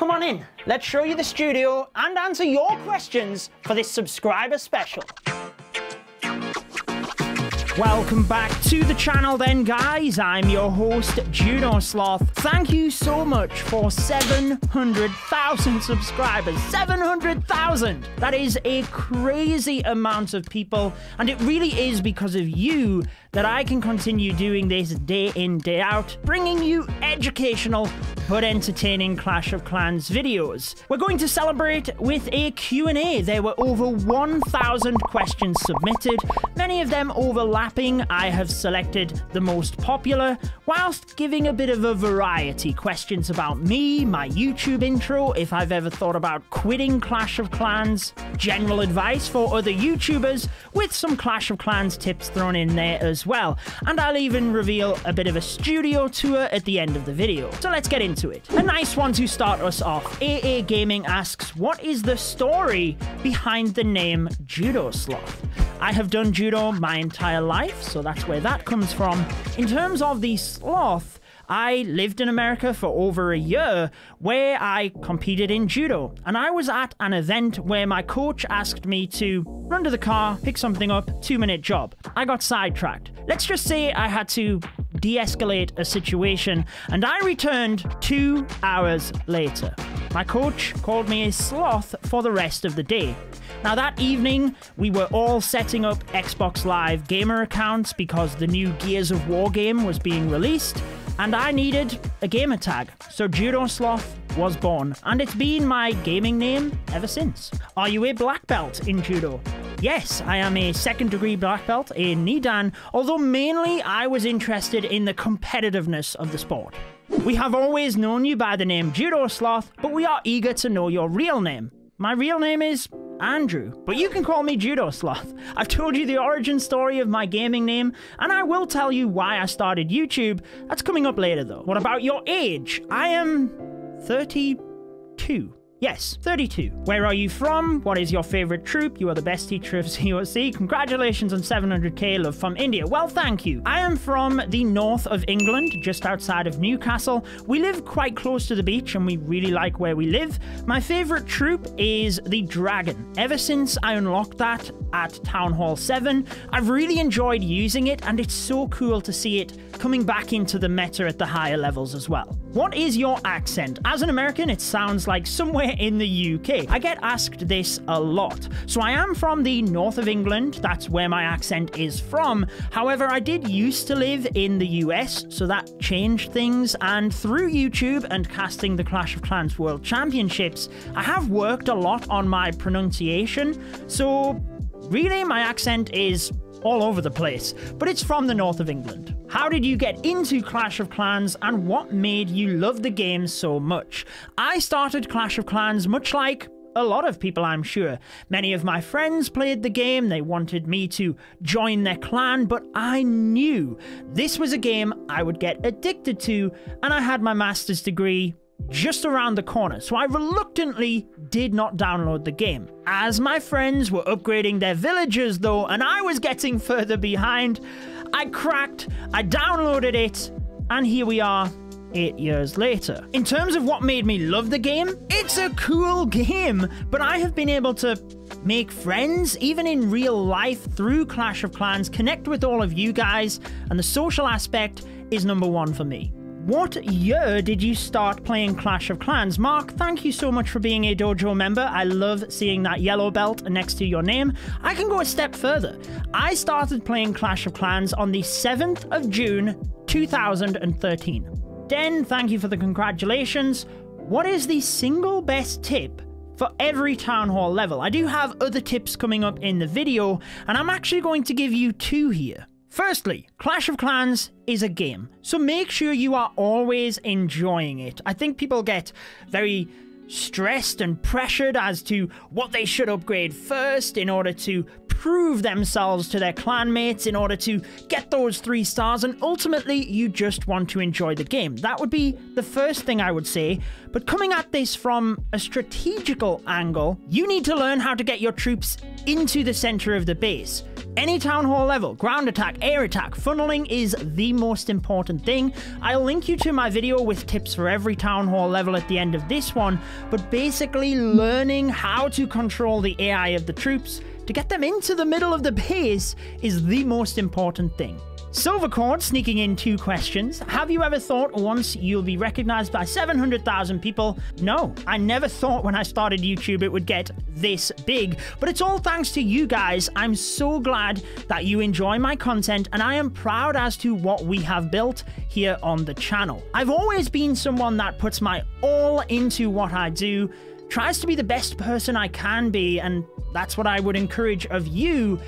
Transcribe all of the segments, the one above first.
Come on in, let's show you the studio and answer your questions for this subscriber special. Welcome back to the channel then, guys. I'm your host, Judo Sloth. Thank you so much for 700,000 subscribers. 700,000! That is a crazy amount of people, and it really is because of you that I can continue doing this day in, day out, bringing you educational but entertaining Clash of Clans videos. We're going to celebrate with a Q&A. There were over 1,000 questions submitted, many of them overlapping. I have selected the most popular, whilst giving a bit of a variety. Questions about me, my YouTube intro, if I've ever thought about quitting Clash of Clans, general advice for other YouTubers, with some Clash of Clans tips thrown in there as well. And I'll even reveal a bit of a studio tour at the end of the video. So let's get into it. A nice one to start us off. AA Gaming asks, what is the story behind the name Judo Sloth? I have done judo my entire life, so that's where that comes from. In terms of the sloth, I lived in America for over a year where I competed in judo. And I was at an event where my coach asked me to run to the car, pick something up, two minute job. I got sidetracked. Let's just say I had to de escalate a situation, and I returned two hours later. My coach called me a sloth for the rest of the day. Now, that evening, we were all setting up Xbox Live gamer accounts because the new Gears of War game was being released, and I needed a gamer tag. So Judo Sloth was born, and it's been my gaming name ever since. Are you a black belt in judo? Yes, I am a second degree black belt in Nidan, although mainly I was interested in the competitiveness of the sport. We have always known you by the name Judo Sloth, but we are eager to know your real name. My real name is Andrew, but you can call me Judo Sloth. I've told you the origin story of my gaming name, and I will tell you why I started YouTube. That's coming up later though. What about your age? I am 32. Yes, 32. Where are you from? What is your favorite troop? You are the best teacher of COC. Congratulations on 700k love from India. Well, thank you. I am from the north of England, just outside of Newcastle. We live quite close to the beach and we really like where we live. My favorite troop is the Dragon. Ever since I unlocked that at Town Hall 7, I've really enjoyed using it and it's so cool to see it coming back into the meta at the higher levels as well. What is your accent? As an American, it sounds like somewhere in the UK. I get asked this a lot. So I am from the north of England, that's where my accent is from. However, I did used to live in the US, so that changed things. And through YouTube and casting the Clash of Clans World Championships, I have worked a lot on my pronunciation. So really, my accent is all over the place, but it's from the north of England. How did you get into Clash of Clans and what made you love the game so much? I started Clash of Clans much like a lot of people, I'm sure. Many of my friends played the game, they wanted me to join their clan, but I knew this was a game I would get addicted to, and I had my master's degree just around the corner, so I reluctantly did not download the game. As my friends were upgrading their villagers though, and I was getting further behind, I cracked, I downloaded it, and here we are, eight years later. In terms of what made me love the game, it's a cool game, but I have been able to make friends, even in real life, through Clash of Clans, connect with all of you guys, and the social aspect is number one for me. What year did you start playing Clash of Clans? Mark, thank you so much for being a dojo member. I love seeing that yellow belt next to your name. I can go a step further. I started playing Clash of Clans on the 7th of June 2013. Den, thank you for the congratulations. What is the single best tip for every town hall level? I do have other tips coming up in the video, and I'm actually going to give you two here. Firstly, Clash of Clans is a game, so make sure you are always enjoying it. I think people get very stressed and pressured as to what they should upgrade first in order to prove themselves to their clanmates in order to get those three stars, and ultimately you just want to enjoy the game. That would be the first thing I would say. But coming at this from a strategical angle, you need to learn how to get your troops into the center of the base. Any town hall level, ground attack, air attack, funneling is the most important thing. I'll link you to my video with tips for every town hall level at the end of this one, but basically learning how to control the AI of the troops to get them into the middle of the base is the most important thing. Silvercord sneaking in two questions. Have you ever thought once you'll be recognized by 700,000 people? No, I never thought when I started YouTube it would get this big, but it's all thanks to you guys. I'm so glad that you enjoy my content and I am proud as to what we have built here on the channel. I've always been someone that puts my all into what I do tries to be the best person I can be, and that's what I would encourage of you.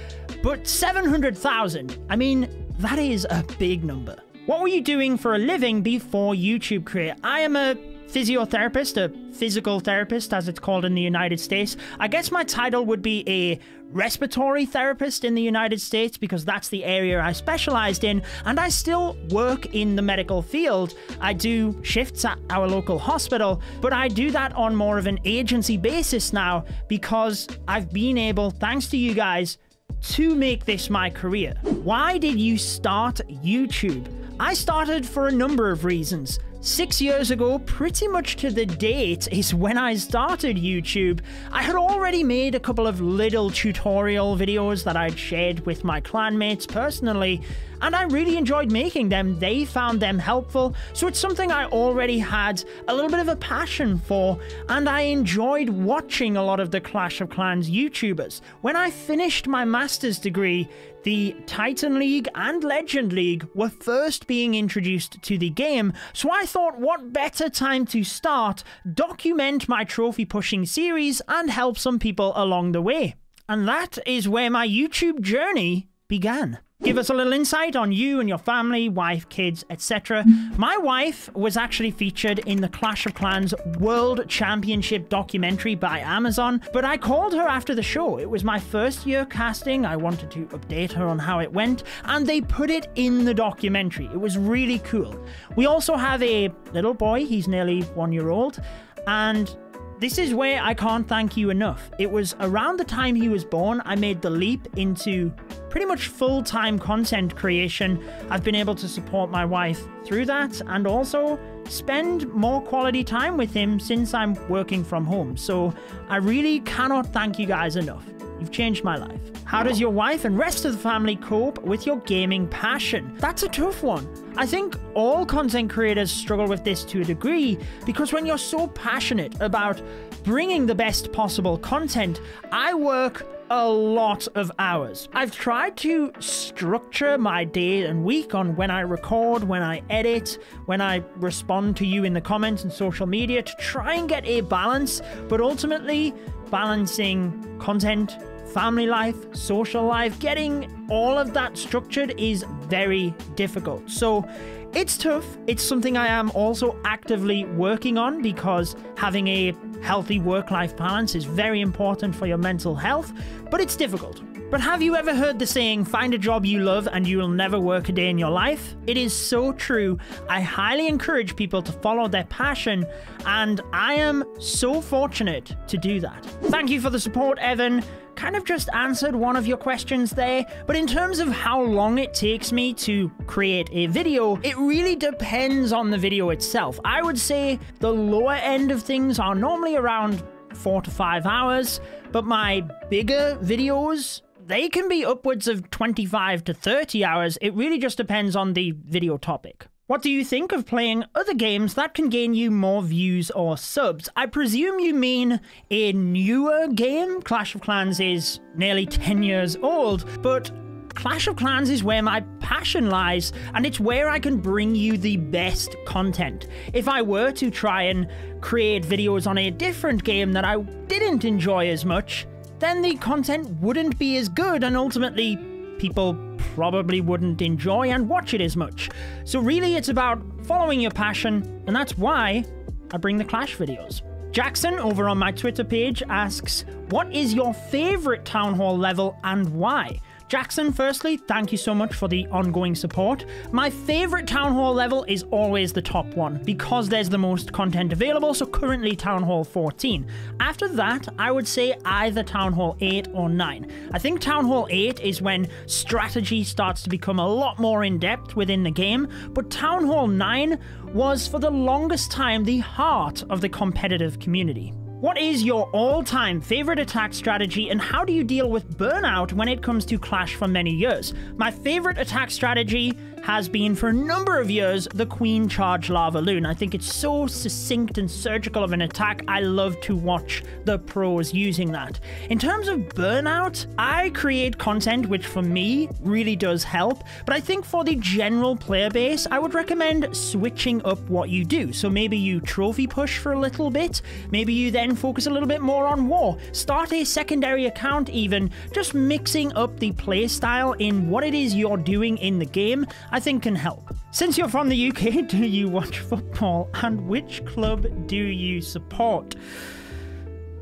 But 700,000, I mean, that is a big number. What were you doing for a living before YouTube career? I am a physiotherapist, a physical therapist, as it's called in the United States. I guess my title would be a respiratory therapist in the United States because that's the area I specialized in, and I still work in the medical field. I do shifts at our local hospital, but I do that on more of an agency basis now because I've been able, thanks to you guys, to make this my career. Why did you start YouTube? I started for a number of reasons. Six years ago, pretty much to the date, is when I started YouTube. I had already made a couple of little tutorial videos that I'd shared with my clanmates personally, and I really enjoyed making them. They found them helpful, so it's something I already had a little bit of a passion for, and I enjoyed watching a lot of the Clash of Clans YouTubers. When I finished my master's degree, the Titan League and Legend League were first being introduced to the game, so I thought what better time to start, document my trophy pushing series, and help some people along the way. And that is where my YouTube journey began. Give us a little insight on you and your family, wife, kids, etc. My wife was actually featured in the Clash of Clans World Championship documentary by Amazon, but I called her after the show. It was my first year casting. I wanted to update her on how it went, and they put it in the documentary. It was really cool. We also have a little boy, he's nearly one year old, and this is where I can't thank you enough. It was around the time he was born I made the leap into pretty much full time content creation. I've been able to support my wife through that and also spend more quality time with him since I'm working from home. So I really cannot thank you guys enough. You've changed my life. How does your wife and rest of the family cope with your gaming passion? That's a tough one. I think all content creators struggle with this to a degree because when you're so passionate about bringing the best possible content, I work a lot of hours. I've tried to structure my day and week on when I record, when I edit, when I respond to you in the comments and social media to try and get a balance, but ultimately balancing content, family life, social life, getting all of that structured is very difficult. So it's tough. It's something I am also actively working on because having a healthy work life balance is very important for your mental health, but it's difficult. But have you ever heard the saying, find a job you love and you will never work a day in your life? It is so true. I highly encourage people to follow their passion, and I am so fortunate to do that. Thank you for the support, Evan kind of just answered one of your questions there, but in terms of how long it takes me to create a video, it really depends on the video itself. I would say the lower end of things are normally around four to five hours, but my bigger videos, they can be upwards of 25 to 30 hours. It really just depends on the video topic. What do you think of playing other games that can gain you more views or subs? I presume you mean a newer game? Clash of Clans is nearly 10 years old, but Clash of Clans is where my passion lies, and it's where I can bring you the best content. If I were to try and create videos on a different game that I didn't enjoy as much, then the content wouldn't be as good, and ultimately, people probably wouldn't enjoy and watch it as much. So really it's about following your passion, and that's why I bring the Clash videos. Jackson over on my Twitter page asks, What is your favorite Town Hall level and why? Jackson, firstly, thank you so much for the ongoing support. My favorite Town Hall level is always the top one because there's the most content available, so currently Town Hall 14. After that, I would say either Town Hall 8 or 9. I think Town Hall 8 is when strategy starts to become a lot more in depth within the game, but Town Hall 9 was for the longest time the heart of the competitive community. What is your all time favorite attack strategy and how do you deal with burnout when it comes to Clash for many years? My favorite attack strategy has been for a number of years the Queen Charge Lava Loon. I think it's so succinct and surgical of an attack. I love to watch the pros using that. In terms of burnout, I create content which for me really does help, but I think for the general player base, I would recommend switching up what you do. So maybe you trophy push for a little bit, maybe you then focus a little bit more on war, start a secondary account even, just mixing up the playstyle in what it is you're doing in the game. I think can help. Since you're from the UK, do you watch football and which club do you support?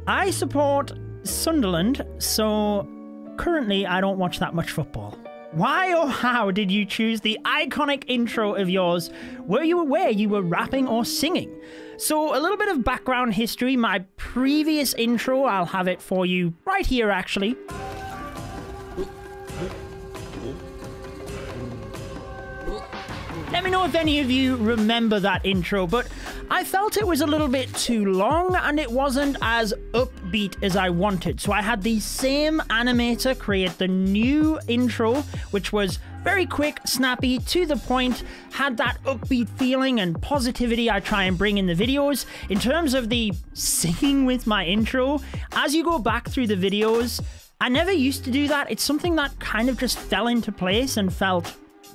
I support Sunderland, so currently I don't watch that much football. Why or how did you choose the iconic intro of yours? Were you aware you were rapping or singing? So, a little bit of background history. My previous intro, I'll have it for you right here actually. Let me know if any of you remember that intro, but I felt it was a little bit too long and it wasn't as upbeat as I wanted. So I had the same animator create the new intro, which was very quick, snappy, to the point, had that upbeat feeling and positivity I try and bring in the videos. In terms of the singing with my intro, as you go back through the videos, I never used to do that. It's something that kind of just fell into place and felt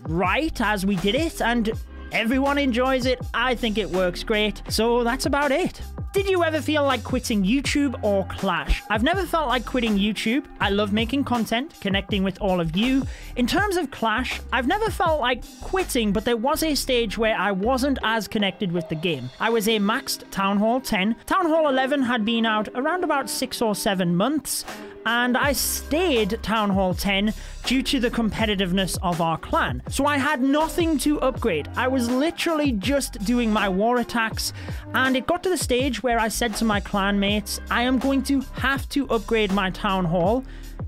right as we did it, and everyone enjoys it. I think it works great. So that's about it. Did you ever feel like quitting YouTube or Clash? I've never felt like quitting YouTube. I love making content, connecting with all of you. In terms of Clash, I've never felt like quitting, but there was a stage where I wasn't as connected with the game. I was a maxed Town Hall 10. Town Hall 11 had been out around about six or seven months, and I stayed Town Hall 10 due to the competitiveness of our clan. So I had nothing to upgrade. I was literally just doing my war attacks, and it got to the stage where I said to my clan mates, I am going to have to upgrade my Town Hall.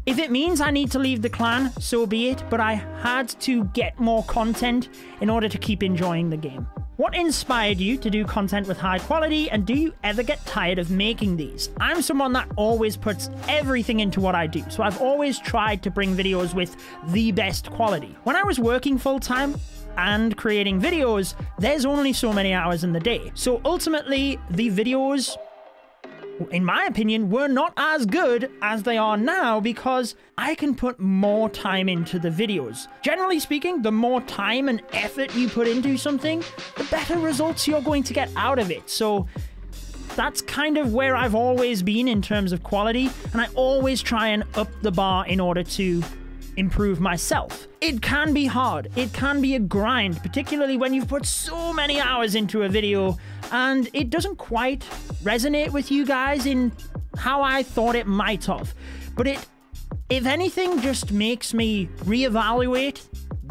If it means I need to leave the clan, so be it, but I had to get more content in order to keep enjoying the game. What inspired you to do content with high quality, and do you ever get tired of making these? I'm someone that always puts everything into what I do, so I've always tried to bring videos with the best quality. When I was working full time, and creating videos, there's only so many hours in the day. So ultimately, the videos in my opinion, were not as good as they are now because I can put more time into the videos. Generally speaking, the more time and effort you put into something, the better results you're going to get out of it. So that's kind of where I've always been in terms of quality, and I always try and up the bar in order to improve myself. It can be hard, it can be a grind, particularly when you've put so many hours into a video and it doesn't quite resonate with you guys in how I thought it might have. But it, if anything, just makes me reevaluate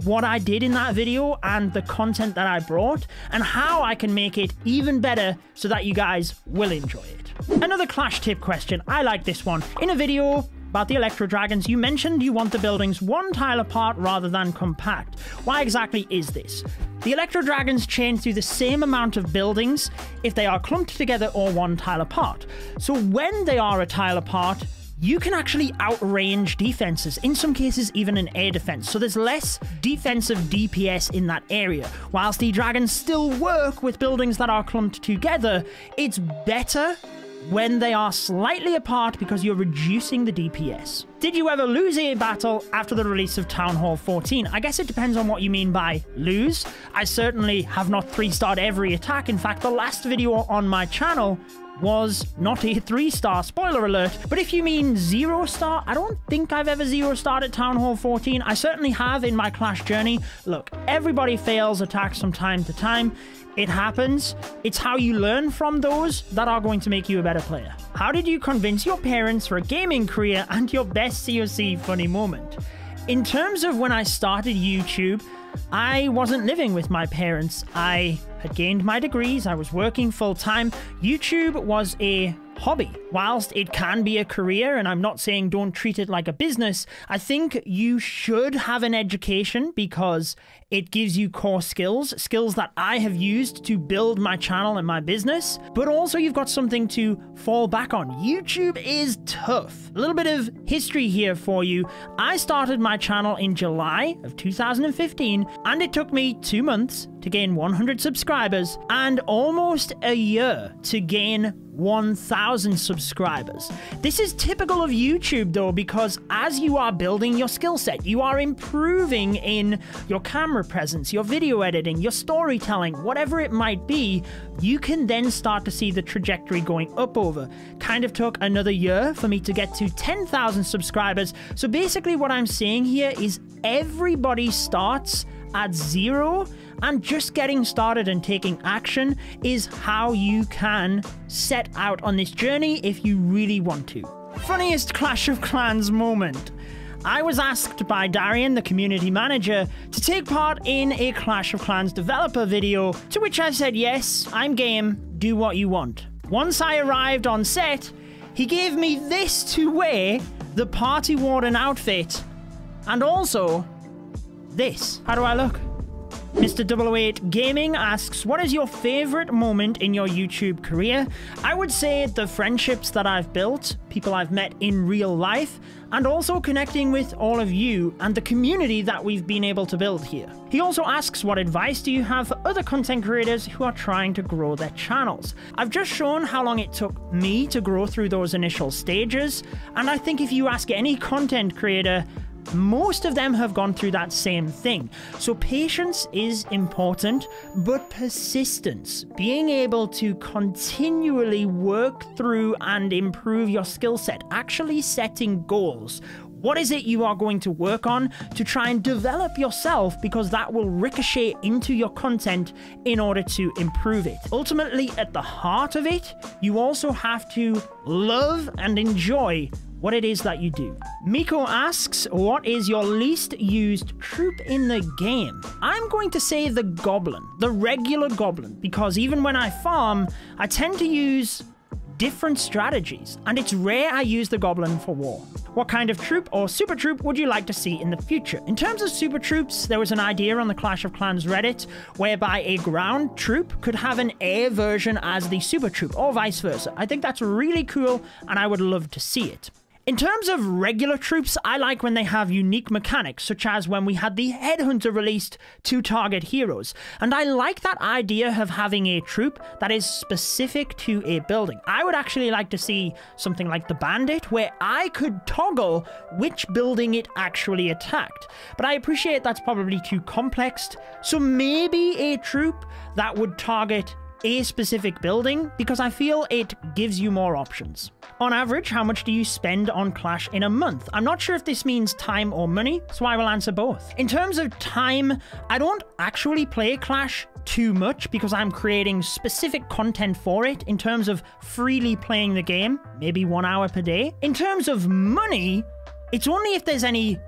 what I did in that video and the content that I brought and how I can make it even better so that you guys will enjoy it. Another Clash tip question. I like this one. In a video, about the Electro Dragons, you mentioned you want the buildings one tile apart rather than compact. Why exactly is this? The Electro Dragons chain through the same amount of buildings if they are clumped together or one tile apart. So when they are a tile apart, you can actually outrange defenses, in some cases even an air defense. So there's less defensive DPS in that area. Whilst the dragons still work with buildings that are clumped together, it's better when they are slightly apart because you're reducing the DPS. Did you ever lose a battle after the release of Town Hall 14? I guess it depends on what you mean by lose. I certainly have not 3-starred every attack. In fact, the last video on my channel was not a three star, spoiler alert. But if you mean zero star, I don't think I've ever zero starred at Town Hall 14. I certainly have in my Clash journey. Look, everybody fails attacks from time to time. It happens. It's how you learn from those that are going to make you a better player. How did you convince your parents for a gaming career and your best COC funny moment? In terms of when I started YouTube, I wasn't living with my parents. I had gained my degrees, I was working full time. YouTube was a hobby. Whilst it can be a career, and I'm not saying don't treat it like a business, I think you should have an education because it gives you core skills, skills that I have used to build my channel and my business, but also you've got something to fall back on. YouTube is tough. A little bit of history here for you. I started my channel in July of 2015, and it took me two months to gain 100 subscribers and almost a year to gain 1,000 subscribers. This is typical of YouTube though, because as you are building your skill set, you are improving in your camera presence, your video editing, your storytelling, whatever it might be, you can then start to see the trajectory going up over. Kind of took another year for me to get to 10,000 subscribers. So basically what I'm saying here is everybody starts at zero and just getting started and taking action is how you can set out on this journey if you really want to. Funniest Clash of Clans moment. I was asked by Darian, the community manager, to take part in a Clash of Clans developer video, to which I said, Yes, I'm game, do what you want. Once I arrived on set, he gave me this to wear, the Party Warden outfit, and also this. How do I look? Mr. 008 Gaming asks, What is your favorite moment in your YouTube career? I would say the friendships that I've built, people I've met in real life, and also connecting with all of you and the community that we've been able to build here. He also asks, What advice do you have for other content creators who are trying to grow their channels? I've just shown how long it took me to grow through those initial stages, and I think if you ask any content creator, most of them have gone through that same thing. So patience is important, but persistence, being able to continually work through and improve your skill set, actually setting goals. What is it you are going to work on to try and develop yourself because that will ricochet into your content in order to improve it. Ultimately, at the heart of it, you also have to love and enjoy what it is that you do. Miko asks, what is your least used troop in the game? I'm going to say the goblin, the regular goblin, because even when I farm, I tend to use different strategies, and it's rare I use the goblin for war. What kind of troop or super troop would you like to see in the future? In terms of super troops, there was an idea on the Clash of Clans Reddit whereby a ground troop could have an air version as the super troop, or vice versa. I think that's really cool, and I would love to see it. In terms of regular troops, I like when they have unique mechanics, such as when we had the Headhunter released to target heroes. And I like that idea of having a troop that is specific to a building. I would actually like to see something like the Bandit, where I could toggle which building it actually attacked. But I appreciate that's probably too complex, so maybe a troop that would target a specific building because I feel it gives you more options. On average, how much do you spend on Clash in a month? I'm not sure if this means time or money, so I will answer both. In terms of time, I don't actually play Clash too much because I'm creating specific content for it in terms of freely playing the game, maybe one hour per day. In terms of money, it's only if there's any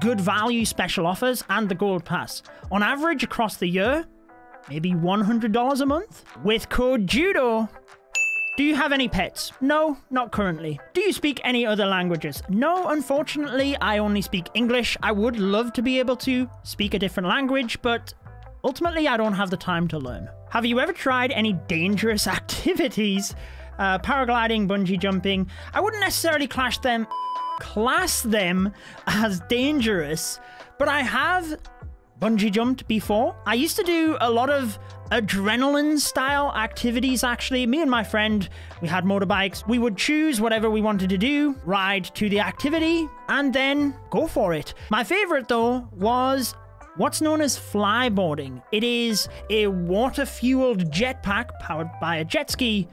good value special offers and the gold pass. On average across the year, maybe $100 a month? With code JUDO. Do you have any pets? No, not currently. Do you speak any other languages? No, unfortunately, I only speak English. I would love to be able to speak a different language, but ultimately I don't have the time to learn. Have you ever tried any dangerous activities? Uh, paragliding, bungee jumping. I wouldn't necessarily clash them, class them as dangerous, but I have bungee jumped before. I used to do a lot of adrenaline style activities actually. Me and my friend, we had motorbikes. We would choose whatever we wanted to do, ride to the activity, and then go for it. My favorite though was what's known as flyboarding. It is a water fueled jetpack powered by a jet ski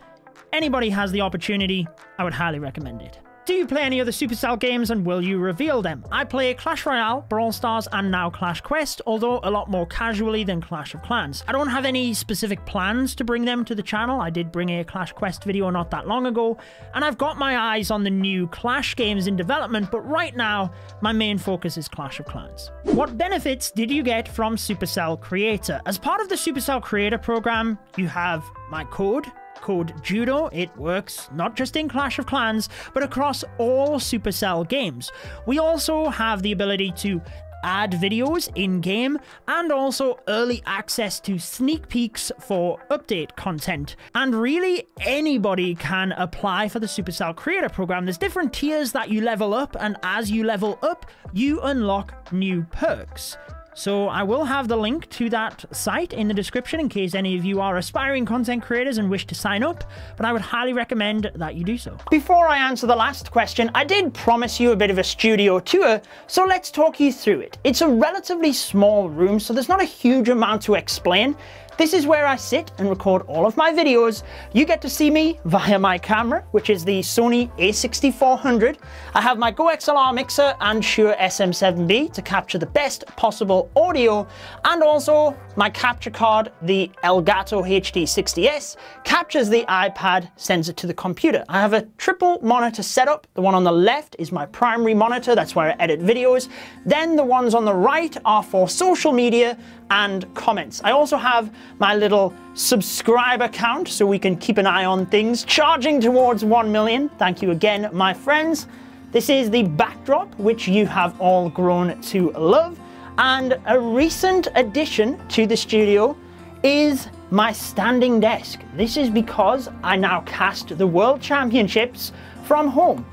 anybody has the opportunity, I would highly recommend it. Do you play any other Supercell games and will you reveal them? I play Clash Royale, Brawl Stars, and now Clash Quest, although a lot more casually than Clash of Clans. I don't have any specific plans to bring them to the channel. I did bring a Clash Quest video not that long ago, and I've got my eyes on the new Clash games in development, but right now, my main focus is Clash of Clans. What benefits did you get from Supercell Creator? As part of the Supercell Creator program, you have my code, code Judo. It works not just in Clash of Clans, but across all Supercell games. We also have the ability to add videos in game and also early access to sneak peeks for update content. And really, anybody can apply for the Supercell Creator Program. There's different tiers that you level up, and as you level up, you unlock new perks. So I will have the link to that site in the description in case any of you are aspiring content creators and wish to sign up, but I would highly recommend that you do so. Before I answer the last question, I did promise you a bit of a studio tour, so let's talk you through it. It's a relatively small room, so there's not a huge amount to explain. This is where I sit and record all of my videos. You get to see me via my camera, which is the Sony a6400. I have my Go XLR mixer and Shure SM7B to capture the best possible audio, and also my capture card, the Elgato HD60S, captures the iPad, sends it to the computer. I have a triple monitor setup. The one on the left is my primary monitor, that's where I edit videos. Then the ones on the right are for social media and comments. I also have my little subscriber count so we can keep an eye on things, charging towards 1 million. Thank you again, my friends. This is the backdrop, which you have all grown to love. And a recent addition to the studio is my standing desk. This is because I now cast the World Championships from home.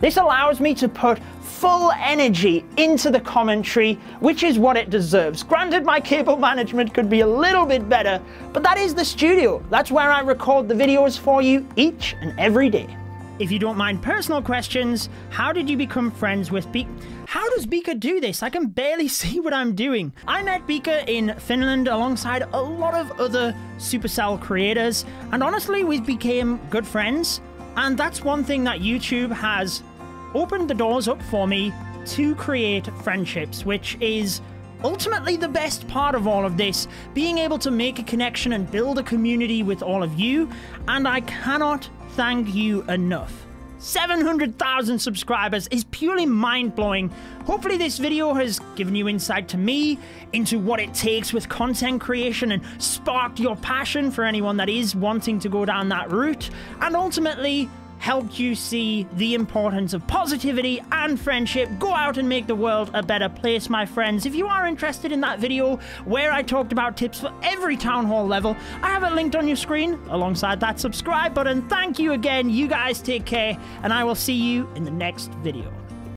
This allows me to put full energy into the commentary, which is what it deserves. Granted, my cable management could be a little bit better, but that is the studio. That's where I record the videos for you each and every day. If you don't mind personal questions, how did you become friends with Beak? How does Beaker do this? I can barely see what I'm doing. I met Beaker in Finland alongside a lot of other Supercell creators, and honestly, we became good friends. And that's one thing that YouTube has opened the doors up for me to create friendships, which is ultimately the best part of all of this being able to make a connection and build a community with all of you. And I cannot thank you enough. 700,000 subscribers is purely mind blowing. Hopefully, this video has given you insight to me into what it takes with content creation and sparked your passion for anyone that is wanting to go down that route. And ultimately, helped you see the importance of positivity and friendship. Go out and make the world a better place, my friends. If you are interested in that video where I talked about tips for every town hall level, I have it linked on your screen alongside that subscribe button. Thank you again. You guys take care, and I will see you in the next video.